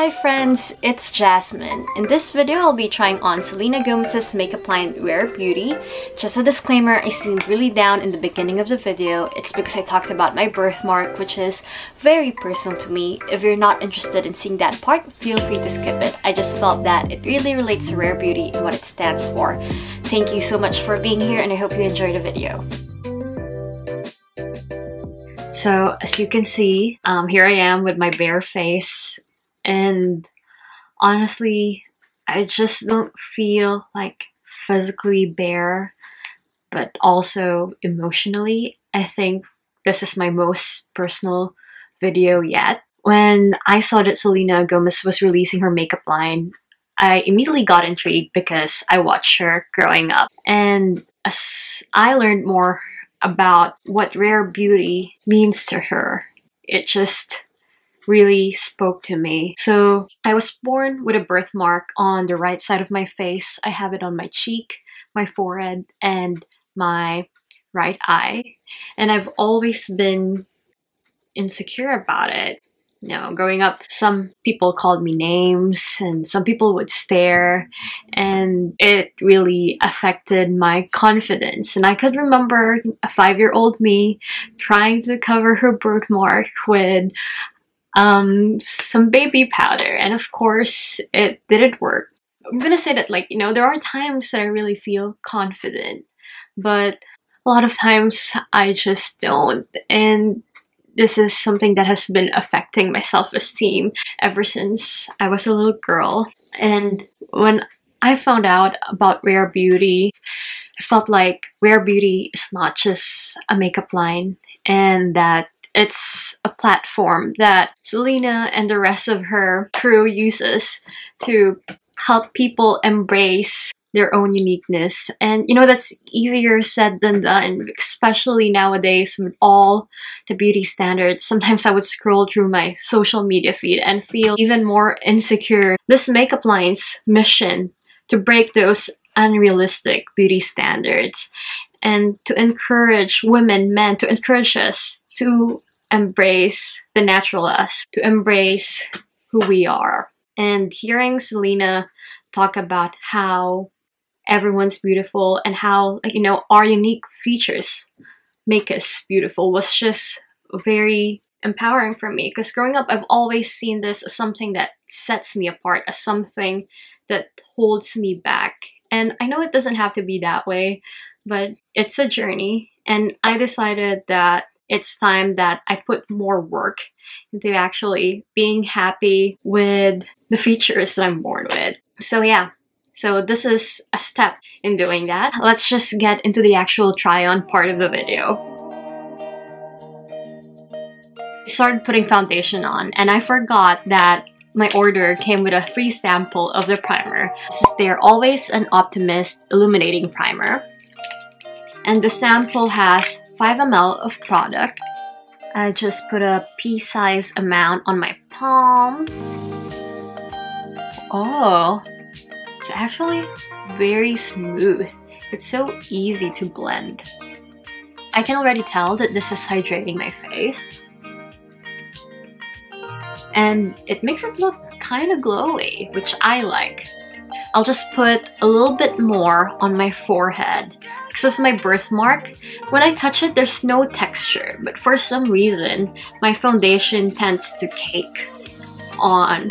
Hi friends, it's Jasmine. In this video, I'll be trying on Selena Gomez's makeup line Rare Beauty. Just a disclaimer, I seemed really down in the beginning of the video. It's because I talked about my birthmark, which is very personal to me. If you're not interested in seeing that part, feel free to skip it. I just felt that it really relates to Rare Beauty and what it stands for. Thank you so much for being here and I hope you enjoyed the video. So as you can see, um, here I am with my bare face and honestly I just don't feel like physically bare but also emotionally. I think this is my most personal video yet. When I saw that Selena Gomez was releasing her makeup line I immediately got intrigued because I watched her growing up. And as I learned more about what rare beauty means to her it just really spoke to me. So I was born with a birthmark on the right side of my face. I have it on my cheek, my forehead, and my right eye. And I've always been insecure about it. You know, growing up, some people called me names and some people would stare, and it really affected my confidence. And I could remember a five year old me trying to cover her birthmark with um, some baby powder, and of course, it didn't work. I'm gonna say that, like, you know, there are times that I really feel confident, but a lot of times I just don't. And this is something that has been affecting my self esteem ever since I was a little girl. And when I found out about Rare Beauty, I felt like Rare Beauty is not just a makeup line and that it's a platform that Selena and the rest of her crew uses to help people embrace their own uniqueness. And you know, that's easier said than done, especially nowadays with all the beauty standards. Sometimes I would scroll through my social media feed and feel even more insecure. This makeup line's mission to break those unrealistic beauty standards and to encourage women, men, to encourage us to embrace the natural us, to embrace who we are. And hearing Selena talk about how everyone's beautiful and how, like you know, our unique features make us beautiful was just very empowering for me. Because growing up I've always seen this as something that sets me apart as something that holds me back. And I know it doesn't have to be that way but it's a journey. And I decided that it's time that I put more work into actually being happy with the features that I'm born with. So yeah, so this is a step in doing that. Let's just get into the actual try-on part of the video. I started putting foundation on and I forgot that my order came with a free sample of the primer since they're always an Optimist illuminating primer. And the sample has 5 ml of product. I just put a pea-sized amount on my palm. Oh, it's actually very smooth. It's so easy to blend. I can already tell that this is hydrating my face. And it makes it look kind of glowy, which I like. I'll just put a little bit more on my forehead because of my birthmark. When I touch it, there's no texture, but for some reason, my foundation tends to cake on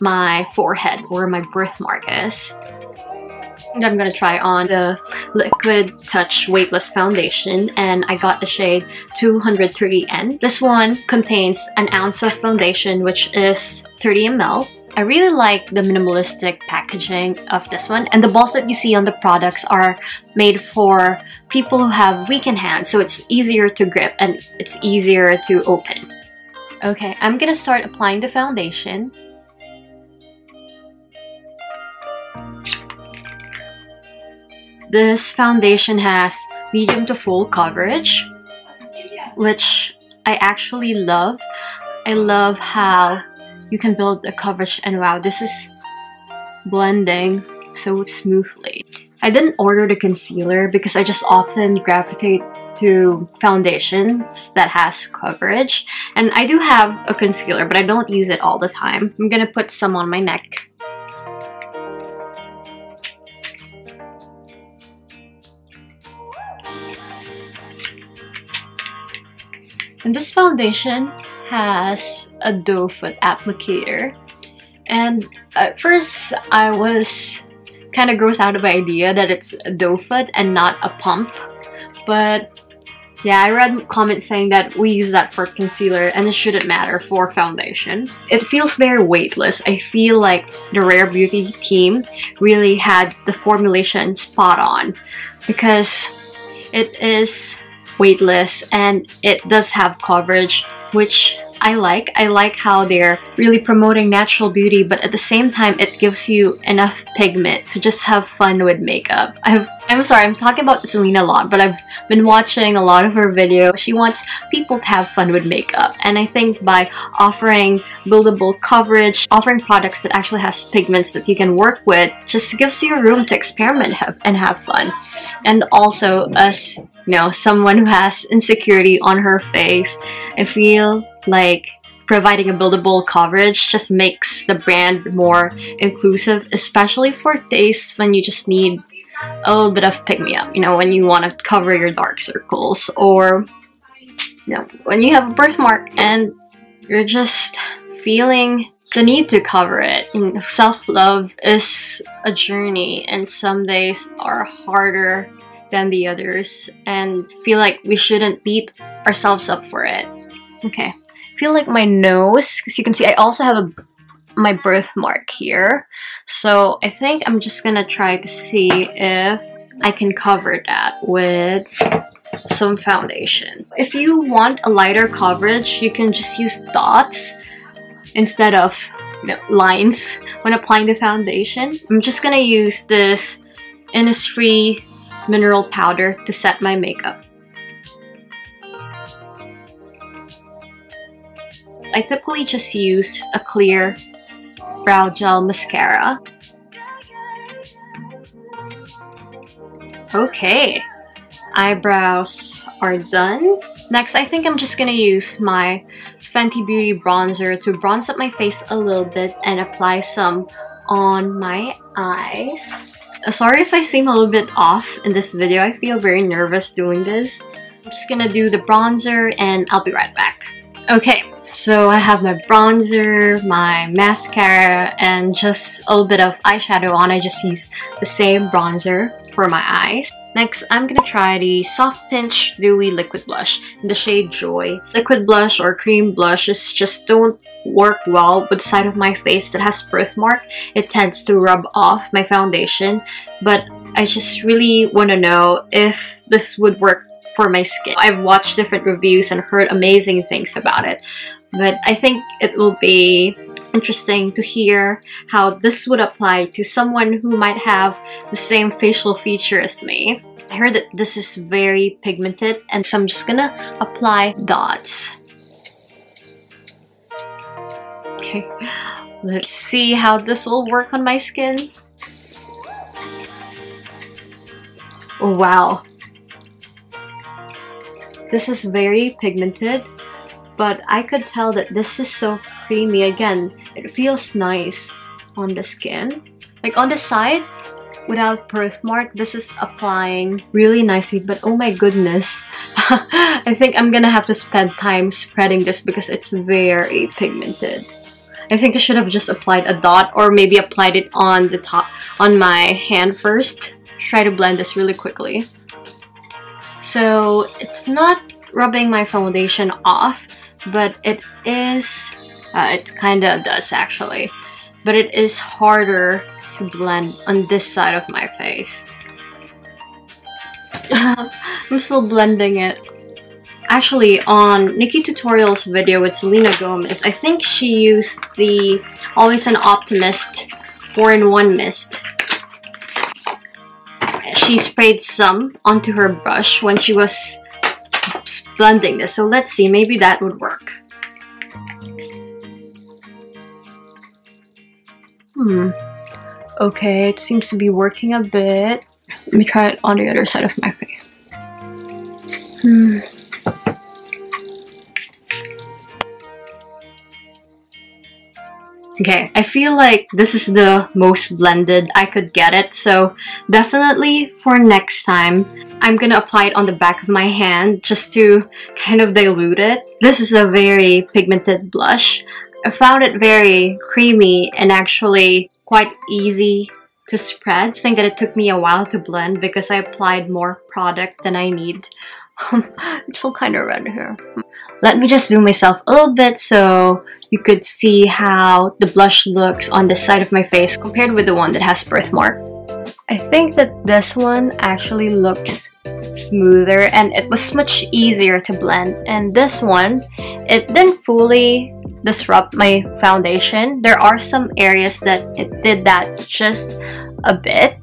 my forehead where my birthmark is. And I'm gonna try on the Liquid Touch Weightless Foundation and I got the shade 230N. This one contains an ounce of foundation which is 30 ml I really like the minimalistic packaging of this one and the balls that you see on the products are made for people who have weakened hands so it's easier to grip and it's easier to open. Okay, I'm gonna start applying the foundation. This foundation has medium to full coverage which I actually love. I love how you can build a coverage and wow, this is blending so smoothly. I didn't order the concealer because I just often gravitate to foundations that has coverage. And I do have a concealer, but I don't use it all the time. I'm gonna put some on my neck. And this foundation has a doe foot applicator. And at first, I was kind of grossed out of the idea that it's a doe foot and not a pump. But yeah, I read comments saying that we use that for concealer and it shouldn't matter for foundation. It feels very weightless. I feel like the Rare Beauty team really had the formulation spot on because it is weightless and it does have coverage which I like. I like how they're really promoting natural beauty, but at the same time, it gives you enough pigment to just have fun with makeup. i am sorry, I'm talking about Selena a lot, but I've been watching a lot of her videos. She wants people to have fun with makeup, and I think by offering buildable coverage, offering products that actually has pigments that you can work with, just gives you room to experiment and have fun. And also, as you know, someone who has insecurity on her face, I feel like providing a buildable coverage just makes the brand more inclusive, especially for days when you just need a little bit of pick-me-up, you know, when you want to cover your dark circles or, you know, when you have a birthmark and you're just feeling the need to cover it. Self-love is a journey and some days are harder than the others and feel like we shouldn't beat ourselves up for it. Okay, feel like my nose, because you can see I also have a my birthmark here. So I think I'm just gonna try to see if I can cover that with some foundation. If you want a lighter coverage, you can just use dots instead of you know, lines when applying the foundation. I'm just gonna use this Innisfree mineral powder to set my makeup. I typically just use a clear brow gel mascara. Okay, eyebrows are done. Next, I think I'm just gonna use my Fenty Beauty bronzer to bronze up my face a little bit and apply some on my eyes. Uh, sorry if I seem a little bit off in this video. I feel very nervous doing this. I'm just gonna do the bronzer and I'll be right back. Okay, so I have my bronzer, my mascara, and just a little bit of eyeshadow on. I just use the same bronzer for my eyes. Next, I'm gonna try the Soft Pinch Dewy Liquid Blush in the shade Joy. Liquid blush or cream blushes just don't work well with the side of my face that has birthmark. It tends to rub off my foundation, but I just really want to know if this would work for my skin. I've watched different reviews and heard amazing things about it, but I think it will be interesting to hear how this would apply to someone who might have the same facial feature as me. I heard that this is very pigmented and so I'm just gonna apply dots. Okay, let's see how this will work on my skin. Oh, wow. This is very pigmented but I could tell that this is so creamy. Again, it feels nice on the skin. Like on the side, without birthmark, this is applying really nicely, but oh my goodness. I think I'm gonna have to spend time spreading this because it's very pigmented. I think I should have just applied a dot or maybe applied it on the top, on my hand first. Try to blend this really quickly. So it's not rubbing my foundation off, but it is, uh, it kind of does actually, but it is harder to blend on this side of my face. I'm still blending it. Actually, on NikkieTutorials' video with Selena Gomez, I think she used the Always an Optimist 4-in-1 mist. She sprayed some onto her brush when she was blending this. So let's see, maybe that would work. Hmm. Okay, it seems to be working a bit. Let me try it on the other side of my face. Hmm. Okay, I feel like this is the most blended I could get it, so definitely for next time, I'm gonna apply it on the back of my hand just to kind of dilute it. This is a very pigmented blush. I found it very creamy and actually quite easy to spread. I think that it took me a while to blend because I applied more product than I need. it's all kind of red here. Let me just zoom myself a little bit so you could see how the blush looks on the side of my face compared with the one that has birthmark. I think that this one actually looks smoother and it was much easier to blend and this one it didn't fully disrupt my foundation there are some areas that it did that just a bit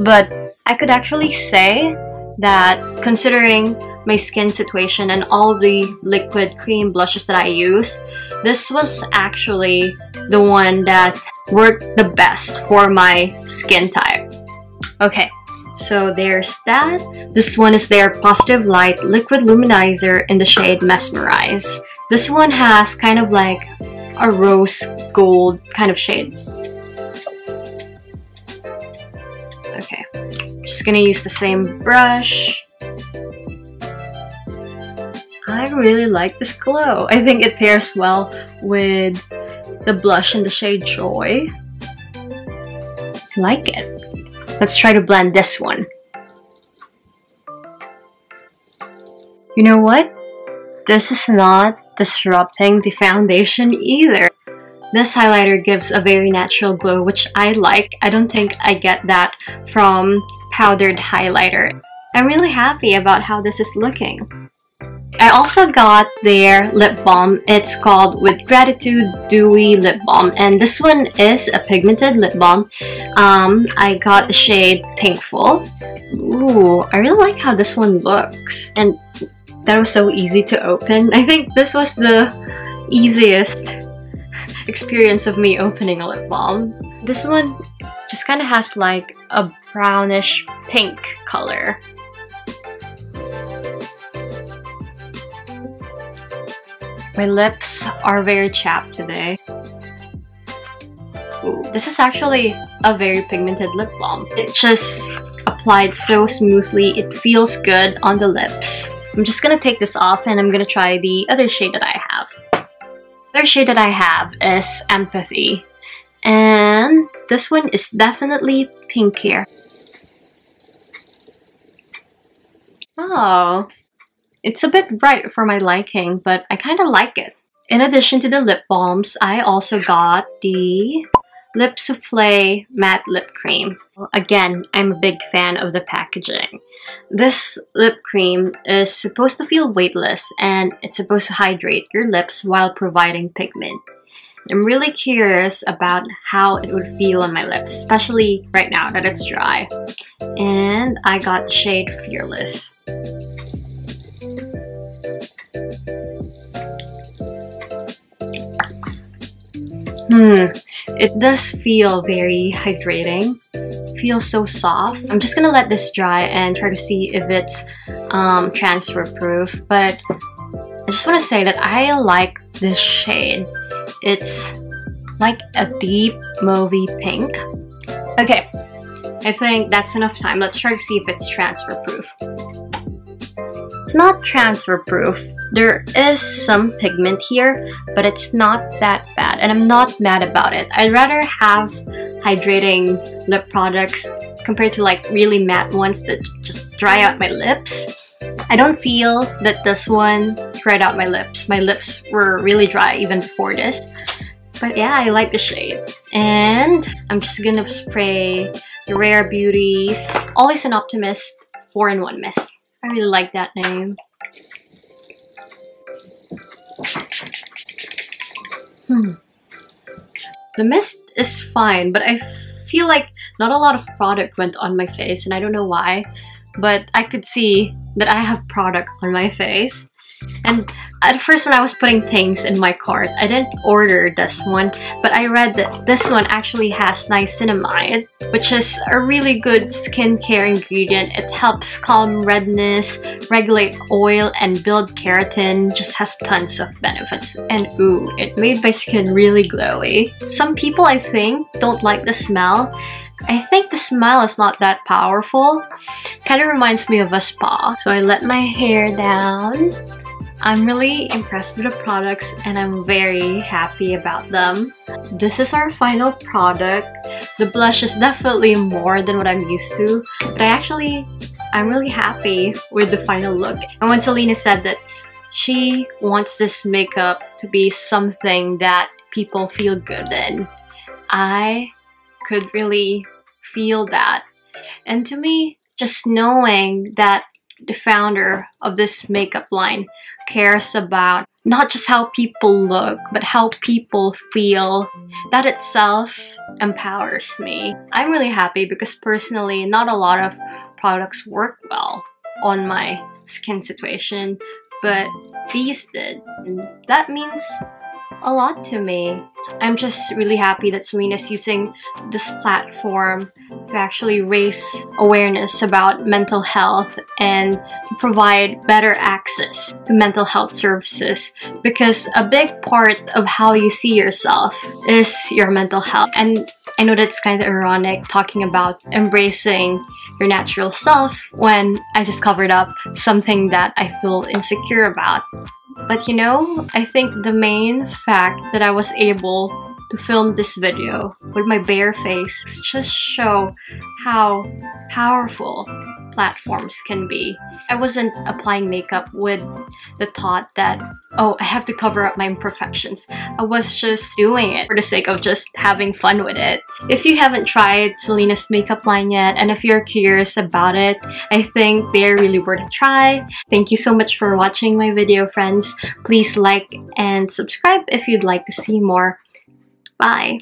but I could actually say that considering my skin situation and all the liquid cream blushes that I use, this was actually the one that worked the best for my skin type. Okay, so there's that. This one is their Positive Light Liquid Luminizer in the shade Mesmerize. This one has kind of like a rose gold kind of shade. Okay, just gonna use the same brush I really like this glow. I think it pairs well with the blush in the shade Joy. like it. Let's try to blend this one. You know what? This is not disrupting the foundation either. This highlighter gives a very natural glow which I like. I don't think I get that from powdered highlighter. I'm really happy about how this is looking. I also got their lip balm. It's called With Gratitude Dewy Lip Balm. And this one is a pigmented lip balm. Um, I got the shade Pinkful. Ooh, I really like how this one looks. And that was so easy to open. I think this was the easiest experience of me opening a lip balm. This one just kind of has like a brownish pink color. My lips are very chapped today. This is actually a very pigmented lip balm. It just applied so smoothly. It feels good on the lips. I'm just gonna take this off and I'm gonna try the other shade that I have. The other shade that I have is Empathy. And this one is definitely pinkier. Oh, it's a bit bright for my liking, but I kind of like it. In addition to the lip balms, I also got the Lip Soufflé Matte Lip Cream. Again, I'm a big fan of the packaging. This lip cream is supposed to feel weightless and it's supposed to hydrate your lips while providing pigment. I'm really curious about how it would feel on my lips, especially right now that it's dry. And I got shade Fearless. Hmm, it does feel very hydrating. Feels so soft. I'm just gonna let this dry and try to see if it's um, transfer proof. But I just want to say that I like this shade. It's like a deep mauvey pink. Okay, I think that's enough time. Let's try to see if it's transfer proof. It's not transfer proof. There is some pigment here, but it's not that bad, and I'm not mad about it. I'd rather have hydrating lip products compared to like really matte ones that just dry out my lips. I don't feel that this one dried out my lips. My lips were really dry even before this. But yeah, I like the shade. And I'm just gonna spray the Rare Beauty's Always an Optimist 4-in-1 Mist. I really like that name. Hmm. The mist is fine, but I feel like not a lot of product went on my face and I don't know why. But I could see that I have product on my face. And at first when I was putting things in my cart, I didn't order this one, but I read that this one actually has niacinamide, which is a really good skincare ingredient. It helps calm redness, regulate oil, and build keratin. Just has tons of benefits. And ooh, it made my skin really glowy. Some people, I think, don't like the smell, I think the smell is not that powerful. Kind of reminds me of a spa. So I let my hair down I'm really impressed with the products and I'm very happy about them. This is our final product. The blush is definitely more than what I'm used to, but I actually, I'm really happy with the final look. And when Selena said that she wants this makeup to be something that people feel good in, I could really feel that. And to me, just knowing that the founder of this makeup line cares about not just how people look, but how people feel. That itself empowers me. I'm really happy because personally, not a lot of products work well on my skin situation, but these did. That means a lot to me. I'm just really happy that Selena's using this platform to actually raise awareness about mental health and to provide better access to mental health services because a big part of how you see yourself is your mental health. And I know that's kind of ironic talking about embracing your natural self when I just covered up something that I feel insecure about. But you know, I think the main fact that I was able to film this video with my bare face just show how powerful platforms can be. I wasn't applying makeup with the thought that, oh, I have to cover up my imperfections. I was just doing it for the sake of just having fun with it. If you haven't tried Selena's makeup line yet, and if you're curious about it, I think they're really worth a try. Thank you so much for watching my video, friends. Please like and subscribe if you'd like to see more. Bye!